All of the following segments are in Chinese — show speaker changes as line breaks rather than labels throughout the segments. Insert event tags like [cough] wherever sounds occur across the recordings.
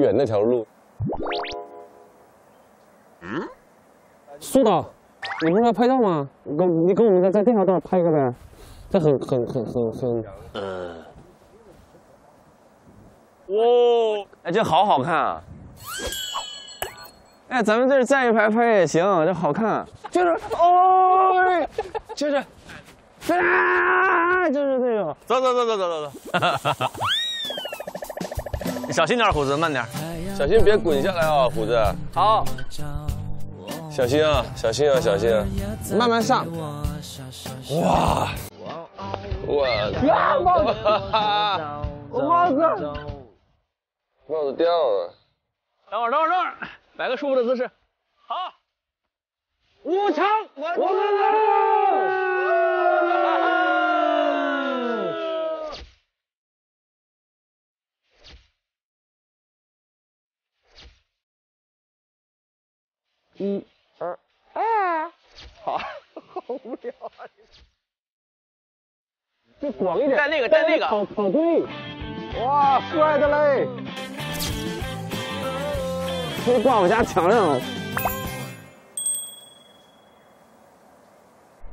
远那条路。
嗯，
苏导，你不是要拍照吗？你跟你跟我们在在这条道拍一个呗，这很很很很很。
嗯。哇，哎，这好好看啊！哎，咱们这站一排拍也行，这好看。就是，哦，就是，啊，就是那种。走走走走走走走。[laughs] 你小心点，虎子，慢点，
小心别滚下来啊，虎子。
好，
小心啊，小心啊，小心啊，
慢慢上。哇，
哇，
帽子，我帽子，
帽子掉了。
等会儿，等会儿，等会儿，摆个舒服的姿势。好，五强，我们来。一、二、啊！好，好无聊啊！
就广一点，
带那个，带那个，
好，好对。哇，帅的嘞！可以挂我家墙上了。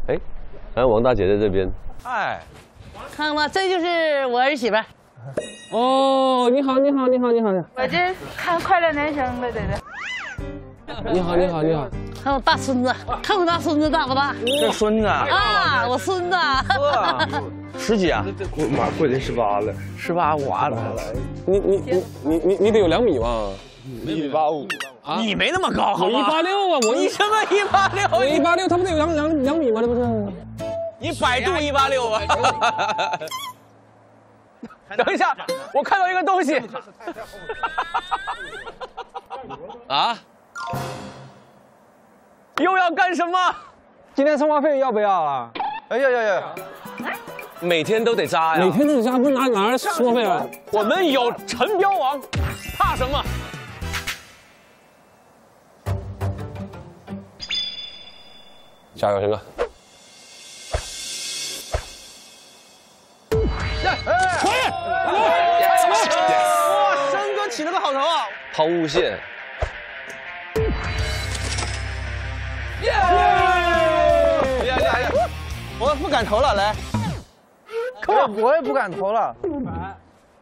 哎，哎，王大姐在这边。
哎，看到吗？这就是我儿媳妇。
哦，你好，你好，你好，你好。
我这看快乐男生了，在这。
你好，你好，你好，
还有大孙子，看我大孙子大不大？
这孙子
啊，我孙子，
十几啊？
妈，过年十八了，
十八娃了，
你你你你你你得有两米吧？
一米八五
啊？你没那么高，
我一八六啊！我
你什么一八六？
我一八六，他不得有两两两米吗？这不是？
你百度一八六啊？[laughs] 等一下，我看到一个东西。[laughs] 啊？又要干什么？
今天生活费要不要啊？
哎呀呀呀！每天都得扎呀！
每天都得扎，不拿哪来生活费啊？
我们有陈标王，怕什么？
加油，陈哥！
可以！哇，申哥起了个好头啊！
抛物线。
敢投了，来，
我我也不敢投了。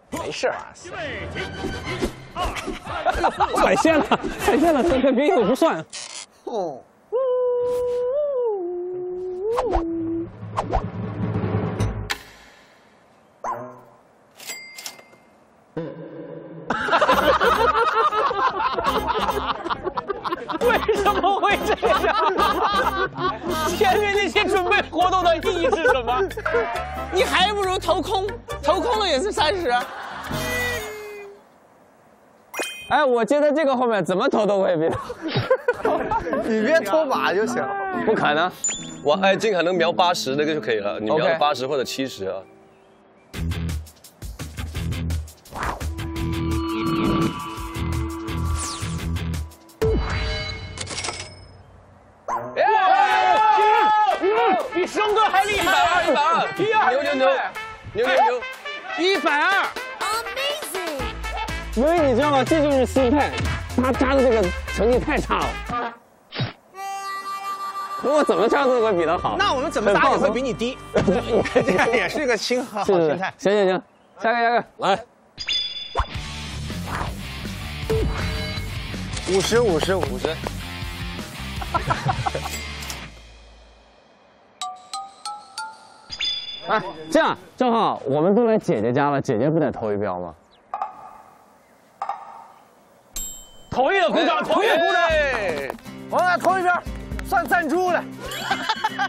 没事。
踩线了，踩线了，这别以为不算。哦。[laughs]
为什么会这样？[laughs] 前面那些活动的意义是什么？[laughs] 你还不如投空，投空了也是三十。哎，我接在这个后面，怎么投都未必。[laughs]
你别投靶就行。
不可能，
我哎尽可能瞄八十那个就可以了。你瞄八十或者七十啊。
比生哥还厉害！
一百二，一百二，牛牛牛，牛牛牛，
一百二
，Amazing！因为你知道吗？这就是心态，他扎的这个成绩太差了。我怎么扎都会比他好。
那我们怎么扎也会比你低。这样也是一个心好心态。
行行行，下个下个来，
五十五十五十。
哎，这样正好，我们都来姐姐家了，姐姐不得投一标吗？
同意的，鼓掌！同意，鼓掌！我们来投一标，算赞助了。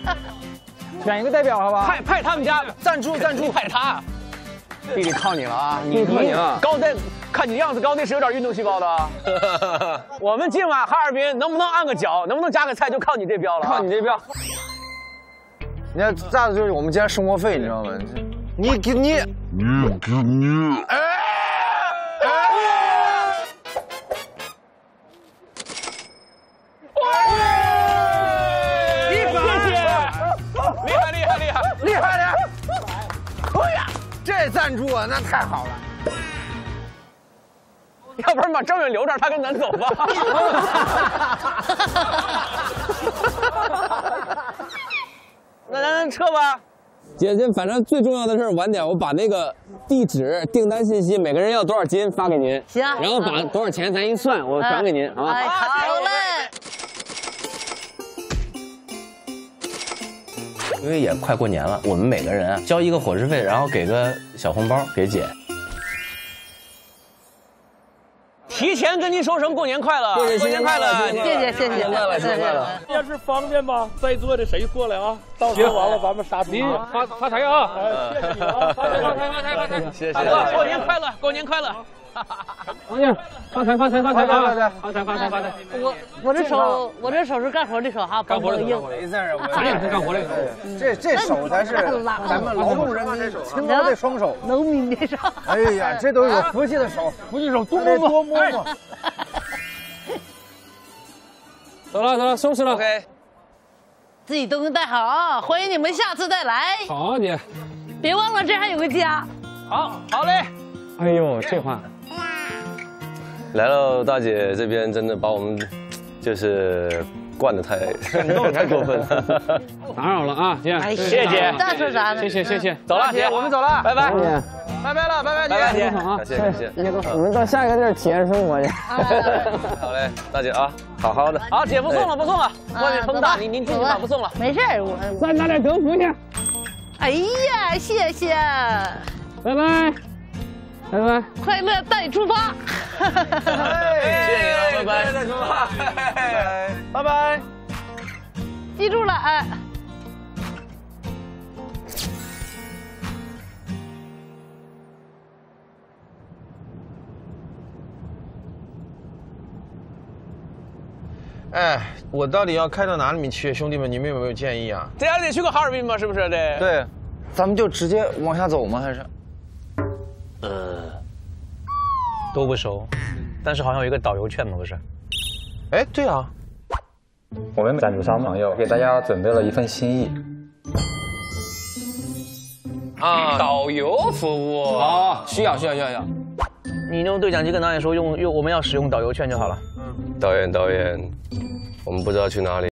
[laughs]
选一个代表，好吧？
派派他们家赞助 [laughs] 赞助，派他。弟弟靠你了啊！
你靠你了。
高队，看你样子，高队是有点运动细胞的。[laughs] 我们今晚哈尔滨能不能按个脚，能不能加个菜，就靠你这标了。
靠你这标。
你看，炸的就是我们今天生活费，你知道吗？你给你，你给你，哎，一百，厉害厉害厉害厉害的！哎呀，这赞助啊，那太好了！要不然把张远留这儿，他跟咱走吧。[laughs] 那咱咱撤吧。
姐姐，反正最重要的是晚点我把那个地址、订单信息，每个人要多少斤发给您。
行
然后把多少钱咱一算，我转给您，好吧？
哎，好嘞。
因为也快过年了，我们每个人啊交一个伙食费，然后给个小红包给姐。
提前跟您说声过年快乐，过年快乐，
谢谢谢谢，
乐，新年快乐。
要是方便吧，在座的谁过来啊？到时候完了咱们杀猪。
您发发财啊！
谢谢你啊！
发财发财发财发财！[laughs]
谢谢。
过年快乐，过年快乐。
王姐，发财发财发财发财发财发财发财！
我我这手我这手是干活的手哈，
干活的
硬。
咱也是干活的手。
这这手才是咱们劳动人民勤劳的双手。
农民的手。
哎呀，这都是有福气的手，
福气手多
摸
摸
多摸摸。
走了走了，收拾了。
OK，
自己东西带好，欢迎你们下次再来。
好姐。
别忘了这还有个家。
好，好嘞。
哎呦，这话。
来了，大姐这边真的把我们就是惯的太太过分了。[laughs] [laughs]
打扰了啊，姐。
哎，
谢谢
那说啥呢？
谢谢谢谢。
走了，姐，我们走了，拜拜，
姐，
拜拜了，拜拜，姐，
拜拜
姐。
好啊
感。谢感谢。
我们到下一个地儿体验生活去。
好嘞，大姐啊，好好的。
好，姐不送了，不送了，外面风大，
啊
您您进去吧，不送了。
没事儿，我。
再拿点德芙去。
哎呀，谢谢，
拜拜。拜拜。
快乐带出发。[laughs]
谢谢你了，拜拜，再说话，拜拜。
记住了，哎。
哎，我到底要开到哪里面去？兄弟们，你们有没有建议啊？
这还得去个哈尔滨吗？是不是？得。
对，咱们就直接往下走吗？还是？
都不熟，但是好像有一个导游券嘛，不是？
哎，对啊，
我们赞助商朋友给大家准备了一份心意。
啊，导游服务。
啊，需要需要需要需要。
你用对讲机跟导演说，用用我们要使用导游券就好了。
导演导演，我们不知道去哪里。